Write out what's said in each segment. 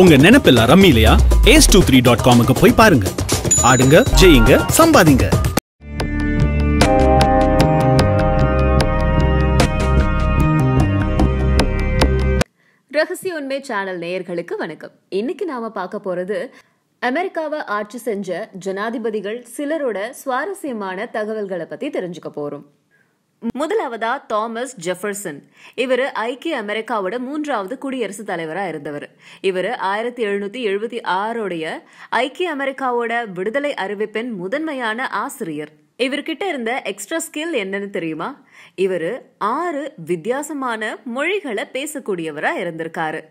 உங்க நினைப்பெல்லாம் ரம்மி இல்லையா ஏஸ் டூ த்ரீ டாட் காமுக்கு போய் பாருங்க. ஆடுங்க ஜெயிங்க சம்பாதிங்க. ரகசிய உண்மை சேனல் நேயர்களுக்கு வணக்கம். இன்னைக்கு நாம பார்க்க போறது அமெரிக்காவை ஆட்சி செஞ்ச ஜனாதிபதிகள் சிலரோட சுவாரஸ்யமான தகவல்களை பத்தி தெரிஞ்சுக்க போறோம். முதலாவதா தாமஸ் ஜெஃபர்சன். இவர் ஐக்கிய அமெரிக்காவோட மூன்றாவது குடியரசுத் தலைவரா இருந்தவர். இவர் ஆயிரத்தி எழுநூத்தி எழுபத்தி ஆறுடைய ஐக்கிய அமெரிக்காவோட விடுதலை அறிவிப்பின் முதன்மையான ஆசிரியர். இவர்கிட்ட இருந்த எக்ஸ்ட்ரா ஸ்கில் என்னன்னு தெரியுமா? இவர் ஆறு வித்தியாசமான மொழிகளை பேசக்கூடியவரா இருந்திருக்காரு.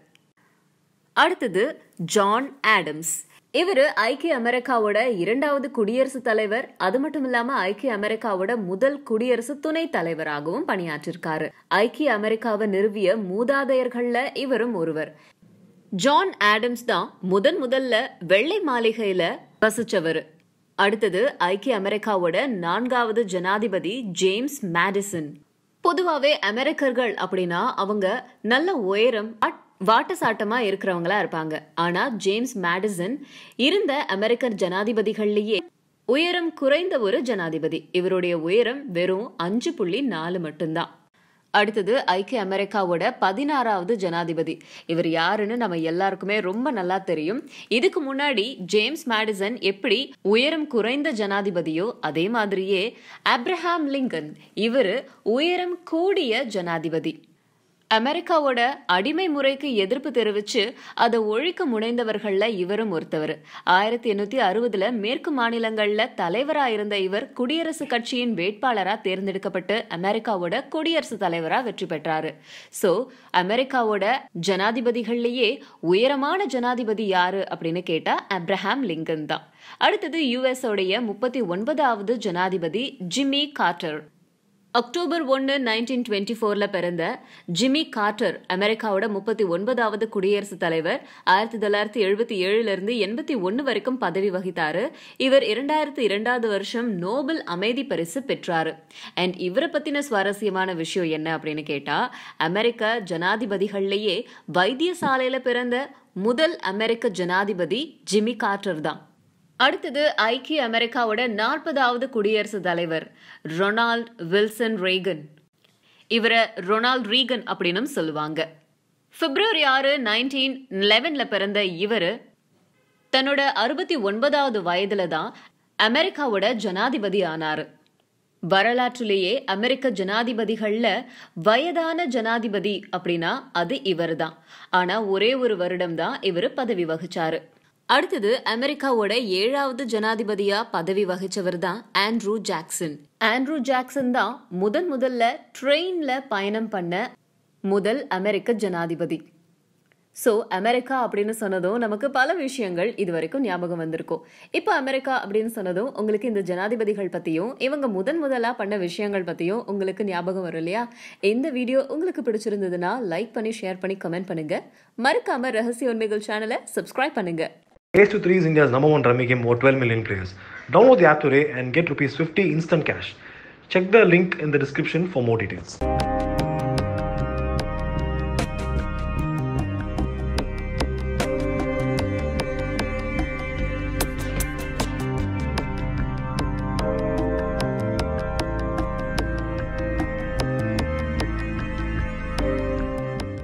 அடுத்தது ஜான் ஆடம்ஸ். இவர் ஐக்கிய அமெரிக்காவோட இரண்டாவது குடியரசுத் தலைவர். அது மட்டும் இல்லாம ஐக்கிய அமெரிக்காவோட முதல் குடியரசு துணை தலைவராகவும் பணியாற்றிருக்காரு. ஐக்கிய அமெரிக்காவை நிறுவிய மூதாதையர்கள்ல இவரும் ஒருவர். ஜான் ஆடம்ஸ் தான் முதன் முதல்ல வெள்ளை மாளிகையில வசிச்சவர். அடுத்தது ஐக்கிய அமெரிக்காவோட நான்காவது ஜனாதிபதி ஜேம்ஸ் மேடிசன். பொதுவாவே அமெரிக்கர்கள் அப்படின்னா அவங்க நல்ல உயரம் அட்- வாட்டசாட்டமா இருக்கிறவங்களா இருப்பாங்க. ஆனா ஜேம்ஸ் மேடிசன் இருந்த அமெரிக்கர் ஜனாதிபதிகள்லேயே உயரம் குறைந்த ஒரு ஜனாதிபதி. இவருடைய உயரம் வெறும் அஞ்சு புள்ளி நாலு மட்டும்தான். அடுத்தது ஐக்கிய அமெரிக்காவோட பதினாறாவது ஜனாதிபதி. இவர் யாருன்னு நம்ம எல்லாருக்குமே ரொம்ப நல்லா தெரியும். இதுக்கு முன்னாடி ஜேம்ஸ் மேடிசன் எப்படி உயரம் குறைந்த ஜனாதிபதியோ அதே மாதிரியே அப்ரஹாம் லிங்கன் இவரு உயரம் கூடிய ஜனாதிபதி. அமெரிக்காவோட அடிமை முறைக்கு எதிர்ப்பு தெரிவிச்சு அதை ஒழிக்க முனைந்தவர்கள்ல இவரும் ஒருத்தவர். ஆயிரத்தி எண்ணூத்தி அறுபதுல மேற்கு மாநிலங்கள்ல தலைவரா இருந்த இவர் குடியரசுக் கட்சியின் வேட்பாளரா தேர்ந்தெடுக்கப்பட்டு அமெரிக்காவோட குடியரசுத் தலைவரா வெற்றி பெற்றாரு. சோ அமெரிக்காவோட ஜனாதிபதிகள்லயே உயரமான ஜனாதிபதி யாரு அப்படின்னு கேட்டா அப்ரஹாம் லிங்கன் தான். அடுத்தது யுஎஸ் உடைய முப்பத்தி ஒன்பதாவது ஜனாதிபதி ஜிம்மி கார்டர் அக்டோபர் ஒன்று நைன்டீன் டுவெண்ட்டி ஃபோரில் பிறந்த ஜிம்மி கார்ட்டர் அமெரிக்காவோட முப்பத்தி ஒன்பதாவது குடியரசுத் தலைவர் ஆயிரத்தி தொள்ளாயிரத்தி எழுபத்தி ஏழுலேருந்து எண்பத்தி ஒன்று வரைக்கும் பதவி வகித்தாரு. இவர் இரண்டாயிரத்தி இரண்டாவது வருஷம் நோபல் அமைதி பரிசு பெற்றாரு. அண்ட் இவரை பற்றின சுவாரஸ்யமான விஷயம் என்ன அப்படின்னு கேட்டால் அமெரிக்க ஜனாதிபதிகள்லேயே வைத்தியசாலையில் பிறந்த முதல் அமெரிக்க ஜனாதிபதி ஜிம்மி கார்ட்டர் தான். அடுத்தது ஐக்கிய அமெரிக்காவோட நாற்பதாவது குடியரசுத் தலைவர் ரொனால்ட் வில்சன் ரேகன். இவரை ரொனால்ட் ரீகன் அப்படின்னும் சொல்லுவாங்க. பிப்ரவரி ஆறு நைன்டீன் லெவன்ல பிறந்த இவர் தன்னோட அறுபத்தி ஒன்பதாவது வயதுல தான் அமெரிக்காவோட ஜனாதிபதி ஆனார். வரலாற்றிலேயே அமெரிக்க ஜனாதிபதிகள்ல வயதான ஜனாதிபதி அப்படின்னா அது இவர் தான் ஆனா ஒரே ஒரு வருடம் தான் இவர் பதவி வகிச்சாரு. அடுத்தது அமெரிக்காவோட ஏழாவது ஜனாதிபதியா பதவி வகிச்சவர் தான் ஆண்ட்ரூ ஜாக்சன். ஆண்ட்ரூ ஜாக்சன் தான் முதன் முதல்ல ட்ரெயின்ல பயணம் பண்ண முதல் அமெரிக்க ஜனாதிபதி. ஸோ அமெரிக்கா அப்படின்னு சொன்னதும் நமக்கு பல விஷயங்கள் இது வரைக்கும் ஞாபகம் வந்திருக்கும். இப்போ அமெரிக்கா அப்படின்னு சொன்னதும் உங்களுக்கு இந்த ஜனாதிபதிகள் பற்றியும் இவங்க முதன் முதலாக பண்ண விஷயங்கள் பற்றியும் உங்களுக்கு ஞாபகம் வரும் இல்லையா? இந்த வீடியோ உங்களுக்கு பிடிச்சிருந்ததுன்னா லைக் பண்ணி ஷேர் பண்ணி கமெண்ட் பண்ணுங்கள் மறக்காமல் ரகசிய உண்மைகள் சேனலை சப்ஸ்கிரைப் பண்ணுங்கள் Ace23 is India's number one rummy game over 12 million players. Download the app today and get rupees 50 instant cash. Check the link in the description for more details.